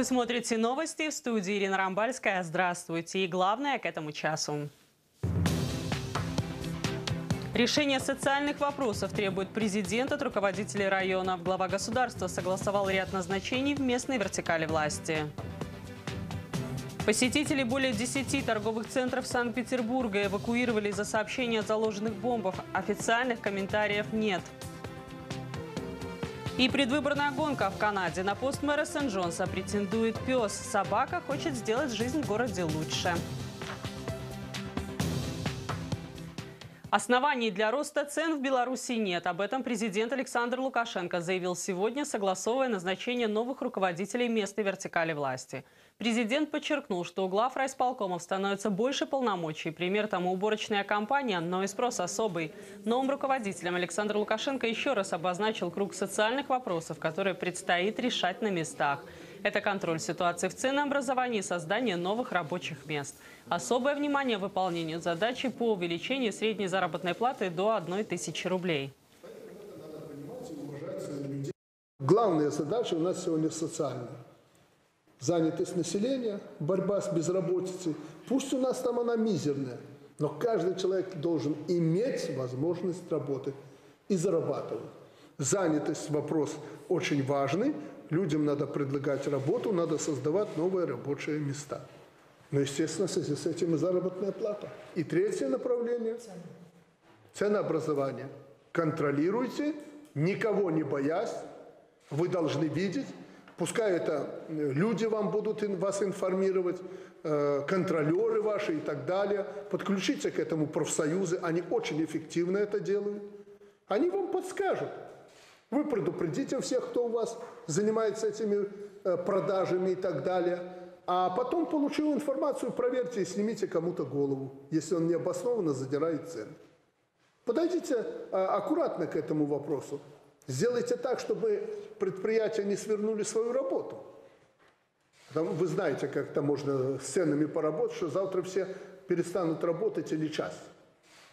Вы смотрите новости в студии Ирина Рамбальская. Здравствуйте. И главное к этому часу. Решение социальных вопросов требует президент от руководителей районов. Глава государства согласовал ряд назначений в местной вертикали власти. Посетители более 10 торговых центров Санкт-Петербурга эвакуировали из-за сообщения о заложенных бомбах. Официальных комментариев нет. И предвыборная гонка в Канаде. На пост мэра Сент-Джонса претендует пес. Собака хочет сделать жизнь в городе лучше. Оснований для роста цен в Беларуси нет. Об этом президент Александр Лукашенко заявил сегодня, согласовывая назначение новых руководителей местной вертикали власти. Президент подчеркнул, что у глав райсполкомов становится больше полномочий. Пример тому уборочная компания, но и спрос особый. Новым руководителем Александр Лукашенко еще раз обозначил круг социальных вопросов, которые предстоит решать на местах. Это контроль ситуации в ценообразовании и создание новых рабочих мест. Особое внимание выполнению задачи по увеличению средней заработной платы до 1 тысячи рублей. Главная задача у нас сегодня социальная. Занятость населения, борьба с безработицей. Пусть у нас там она мизерная, но каждый человек должен иметь возможность работать и зарабатывать. Занятость – вопрос очень важный, людям надо предлагать работу, надо создавать новые рабочие места. Но, естественно, в связи с этим и заработная плата. И третье направление – ценообразование. Контролируйте, никого не боясь, вы должны видеть, пускай это э, люди вам будут вас информировать, э, контролеры ваши и так далее. Подключите к этому профсоюзы, они очень эффективно это делают. Они вам подскажут. Вы предупредите всех, кто у вас занимается этими э, продажами и так далее. А потом получил информацию, проверьте и снимите кому-то голову, если он необоснованно задирает цены. Подойдите аккуратно к этому вопросу. Сделайте так, чтобы предприятия не свернули свою работу. Вы знаете, как там можно с ценами поработать, что завтра все перестанут работать или часть.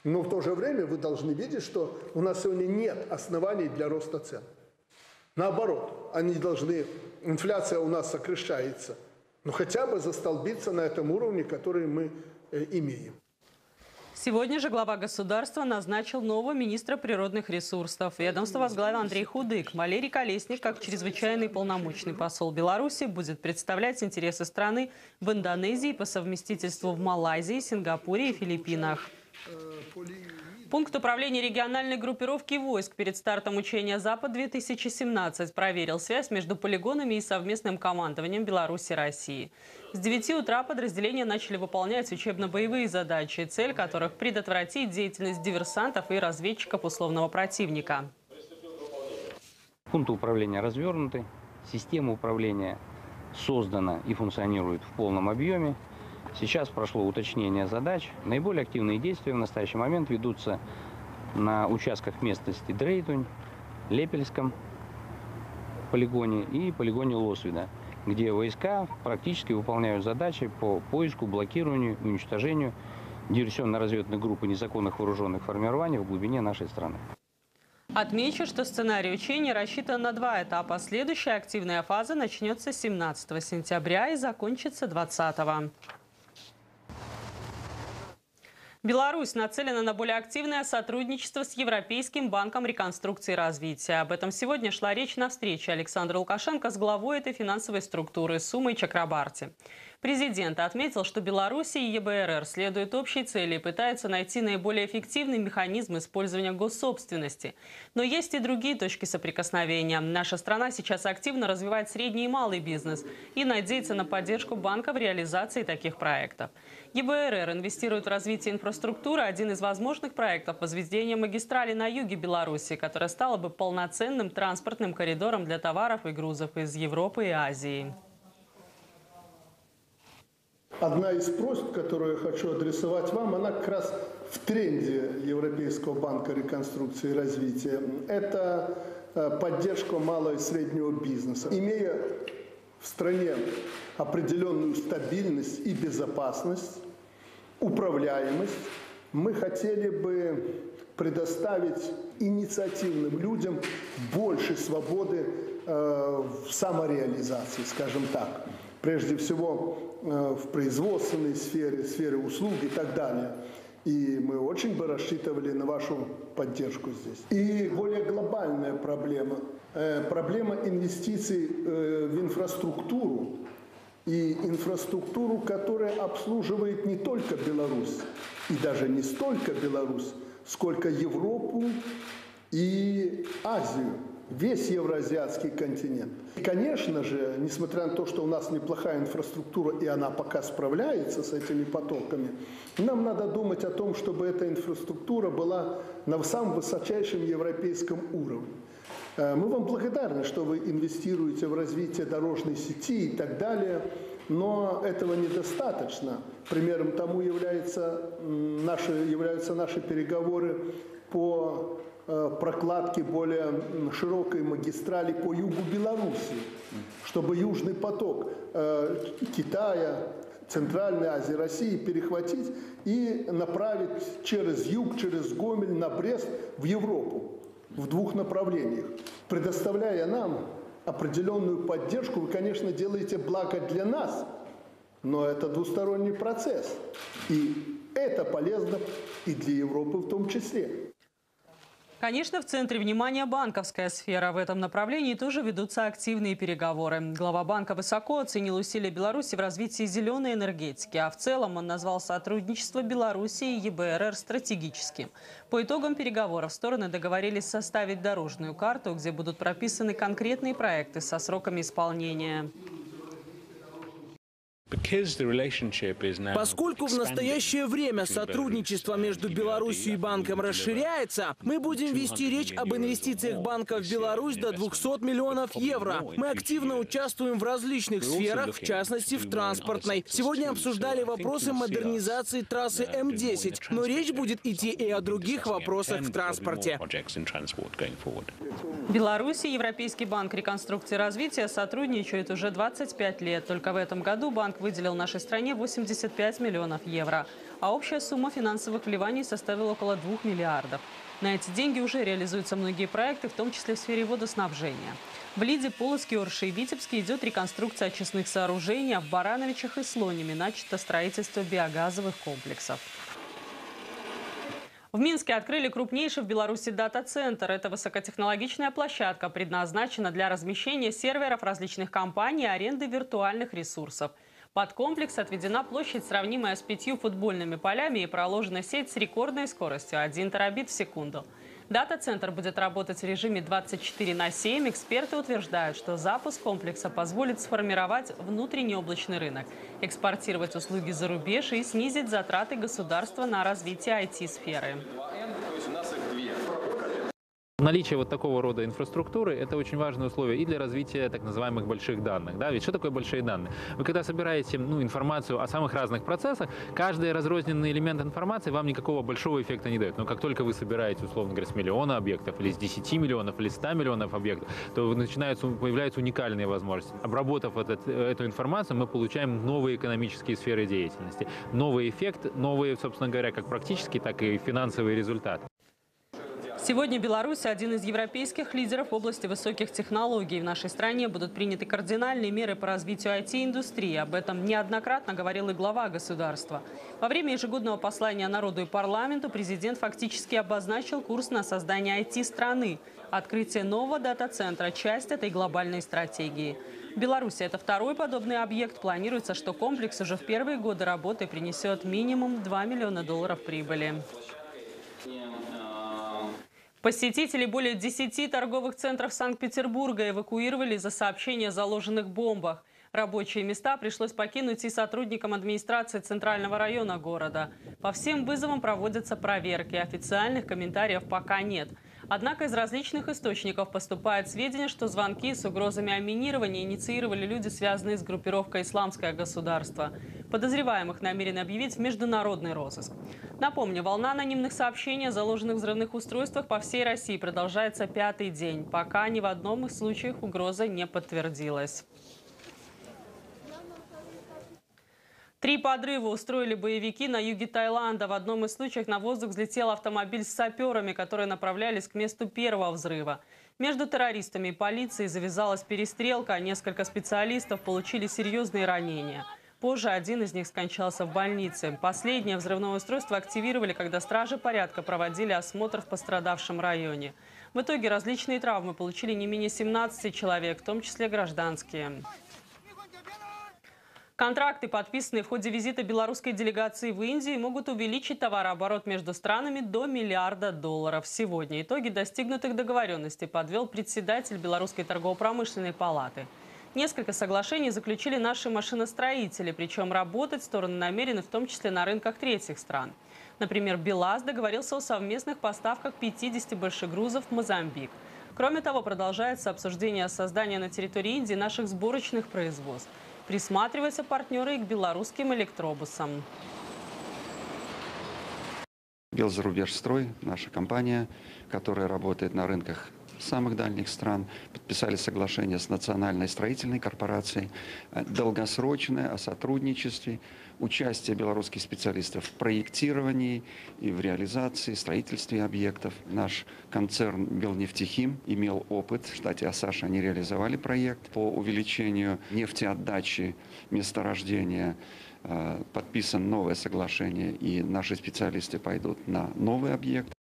Но в то же время вы должны видеть, что у нас сегодня нет оснований для роста цен. Наоборот, они должны, инфляция у нас сокращается, но хотя бы застолбиться на этом уровне, который мы э, имеем. Сегодня же глава государства назначил нового министра природных ресурсов. Ведомство возглавил Андрей Худык. Валерий Колесник, как чрезвычайный полномочный посол Беларуси, будет представлять интересы страны в Индонезии по совместительству в Малайзии, Сингапуре и Филиппинах. Пункт управления региональной группировки войск перед стартом учения «Запад-2017» проверил связь между полигонами и совместным командованием Беларуси и России. С 9 утра подразделения начали выполнять учебно-боевые задачи, цель которых – предотвратить деятельность диверсантов и разведчиков условного противника. Пункты управления развернуты, система управления создана и функционирует в полном объеме. Сейчас прошло уточнение задач. Наиболее активные действия в настоящий момент ведутся на участках местности Дрейтунь, Лепельском полигоне и полигоне Лосвида, где войска практически выполняют задачи по поиску, блокированию, уничтожению диверсионно-разведных групп и незаконных вооруженных формирований в глубине нашей страны. Отмечу, что сценарий учения рассчитан на два этапа. Следующая активная фаза начнется 17 сентября и закончится 20. Беларусь нацелена на более активное сотрудничество с Европейским банком реконструкции и развития. Об этом сегодня шла речь на встрече Александра Лукашенко с главой этой финансовой структуры Сумой Чакрабарти. Президент отметил, что Беларусь и ЕБРР следуют общей цели и пытаются найти наиболее эффективный механизм использования госсобственности. Но есть и другие точки соприкосновения. Наша страна сейчас активно развивает средний и малый бизнес и надеется на поддержку банка в реализации таких проектов. ЕБРР инвестирует в развитие инфраструктуры. Один из возможных проектов – возведение магистрали на юге Беларуси, которая стала бы полноценным транспортным коридором для товаров и грузов из Европы и Азии. Одна из просьб, которую я хочу адресовать вам, она как раз в тренде Европейского банка реконструкции и развития. Это э, поддержка малого и среднего бизнеса. Имея в стране определенную стабильность и безопасность, управляемость, мы хотели бы предоставить инициативным людям больше свободы э, в самореализации, скажем так. Прежде всего э, в производственной сфере, сфере услуг и так далее. И мы очень бы рассчитывали на вашу поддержку здесь. И более глобальная проблема. Э, проблема инвестиций э, в инфраструктуру. И инфраструктуру, которая обслуживает не только Беларусь, и даже не столько Беларусь, сколько Европу и Азию весь евроазиатский континент. И, конечно же, несмотря на то, что у нас неплохая инфраструктура, и она пока справляется с этими потоками, нам надо думать о том, чтобы эта инфраструктура была на самом высочайшем европейском уровне. Э, мы вам благодарны, что вы инвестируете в развитие дорожной сети и так далее, но этого недостаточно. Примером тому является наши, являются наши переговоры по прокладки более широкой магистрали по югу Беларуси, чтобы Южный поток э, Китая, Центральной Азии, России перехватить и направить через юг, через Гомель на Брест в Европу в двух направлениях. Предоставляя нам определенную поддержку, вы, конечно, делаете благо для нас, но это двусторонний процесс. И это полезно и для Европы в том числе. Конечно, в центре внимания банковская сфера. В этом направлении тоже ведутся активные переговоры. Глава банка высоко оценил усилия Беларуси в развитии зеленой энергетики, а в целом он назвал сотрудничество Беларуси и ЕБРР стратегическим. По итогам переговоров стороны договорились составить дорожную карту, где будут прописаны конкретные проекты со сроками исполнения. Поскольку в настоящее время сотрудничество между Беларусью и банком расширяется, мы будем вести речь об инвестициях банка в Беларусь до 200 миллионов евро. Мы активно участвуем в различных сферах, в частности в транспортной. Сегодня обсуждали вопросы модернизации трассы М10, но речь будет идти и о других вопросах в транспорте. Беларусь и Европейский банк реконструкции и развития сотрудничают уже 25 лет. Только в этом году банк выделил нашей стране 85 миллионов евро, а общая сумма финансовых вливаний составила около 2 миллиардов. На эти деньги уже реализуются многие проекты, в том числе в сфере водоснабжения. В Лиде, Полоцке, Орше и Витебске идет реконструкция очистных сооружений, а в Барановичах и Слониме начато строительство биогазовых комплексов. В Минске открыли крупнейший в Беларуси дата-центр. Это высокотехнологичная площадка, предназначена для размещения серверов различных компаний и аренды виртуальных ресурсов – под комплекс отведена площадь, сравнимая с пятью футбольными полями и проложена сеть с рекордной скоростью – 1 терабит в секунду. Дата-центр будет работать в режиме 24 на 7. Эксперты утверждают, что запуск комплекса позволит сформировать внутренний облачный рынок, экспортировать услуги за рубеж и снизить затраты государства на развитие IT-сферы. Наличие вот такого рода инфраструктуры – это очень важное условие и для развития так называемых больших данных. Да? Ведь что такое большие данные? Вы когда собираете ну, информацию о самых разных процессах, каждый разрозненный элемент информации вам никакого большого эффекта не дает. Но как только вы собираете, условно говоря, с миллиона объектов, или с 10 миллионов, или 100 миллионов объектов, то начинаются, появляются уникальные возможности. Обработав этот, эту информацию, мы получаем новые экономические сферы деятельности, новый эффект, новые, собственно говоря, как практический, так и финансовые результаты. Сегодня Беларусь – один из европейских лидеров в области высоких технологий. В нашей стране будут приняты кардинальные меры по развитию IT-индустрии. Об этом неоднократно говорил и глава государства. Во время ежегодного послания народу и парламенту президент фактически обозначил курс на создание IT-страны. Открытие нового дата-центра – часть этой глобальной стратегии. В Беларуси это второй подобный объект. Планируется, что комплекс уже в первые годы работы принесет минимум 2 миллиона долларов прибыли. Посетители более 10 торговых центров Санкт-Петербурга эвакуировали из-за сообщения о заложенных бомбах. Рабочие места пришлось покинуть и сотрудникам администрации Центрального района города. По всем вызовам проводятся проверки. Официальных комментариев пока нет – Однако из различных источников поступают сведения, что звонки с угрозами о минировании инициировали люди, связанные с группировкой «Исламское государство». Подозреваемых намерены объявить в международный розыск. Напомню, волна анонимных сообщений о заложенных взрывных устройствах по всей России продолжается пятый день, пока ни в одном из случаев угроза не подтвердилась. Три подрыва устроили боевики на юге Таиланда. В одном из случаев на воздух взлетел автомобиль с саперами, которые направлялись к месту первого взрыва. Между террористами и полицией завязалась перестрелка, несколько специалистов получили серьезные ранения. Позже один из них скончался в больнице. Последнее взрывное устройство активировали, когда стражи порядка проводили осмотр в пострадавшем районе. В итоге различные травмы получили не менее 17 человек, в том числе гражданские. Контракты, подписанные в ходе визита белорусской делегации в Индии, могут увеличить товарооборот между странами до миллиарда долларов. Сегодня итоги достигнутых договоренностей подвел председатель Белорусской торгово-промышленной палаты. Несколько соглашений заключили наши машиностроители, причем работать стороны намерены в том числе на рынках третьих стран. Например, БелАЗ договорился о совместных поставках 50 большегрузов в Мозамбик. Кроме того, продолжается обсуждение создания на территории Индии наших сборочных производств. Присматриваются партнеры и к белорусским электробусам. Белзарубежстрой, наша компания, которая работает на рынках самых дальних стран, подписали соглашение с Национальной строительной корпорацией, э, долгосрочное о сотрудничестве, участие белорусских специалистов в проектировании и в реализации, строительстве объектов. Наш концерн Белнефтехим имел опыт. В штате Осаша они реализовали проект по увеличению нефтеотдачи месторождения э, подписан новое соглашение, и наши специалисты пойдут на новый объект.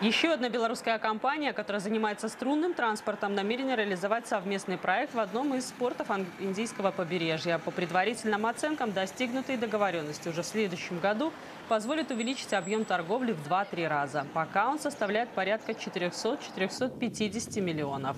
Еще одна белорусская компания, которая занимается струнным транспортом, намерена реализовать совместный проект в одном из портов Индийского побережья. По предварительным оценкам, достигнутые договоренности уже в следующем году позволит увеличить объем торговли в 2-3 раза. Пока он составляет порядка 400-450 миллионов.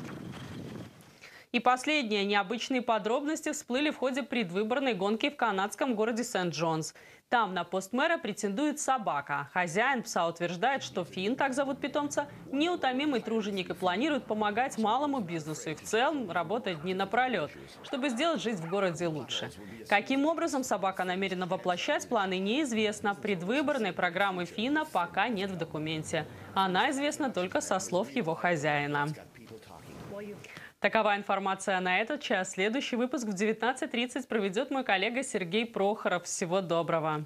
И последние необычные подробности всплыли в ходе предвыборной гонки в канадском городе Сент-Джонс. Там на пост мэра претендует собака. Хозяин пса утверждает, что Финн, так зовут питомца, неутомимый труженик и планирует помогать малому бизнесу и в целом работать дни напролет, чтобы сделать жизнь в городе лучше. Каким образом собака намерена воплощать планы, неизвестно. Предвыборной программы Фина пока нет в документе. Она известна только со слов его хозяина. Такова информация на этот час. Следующий выпуск в 19.30 проведет мой коллега Сергей Прохоров. Всего доброго.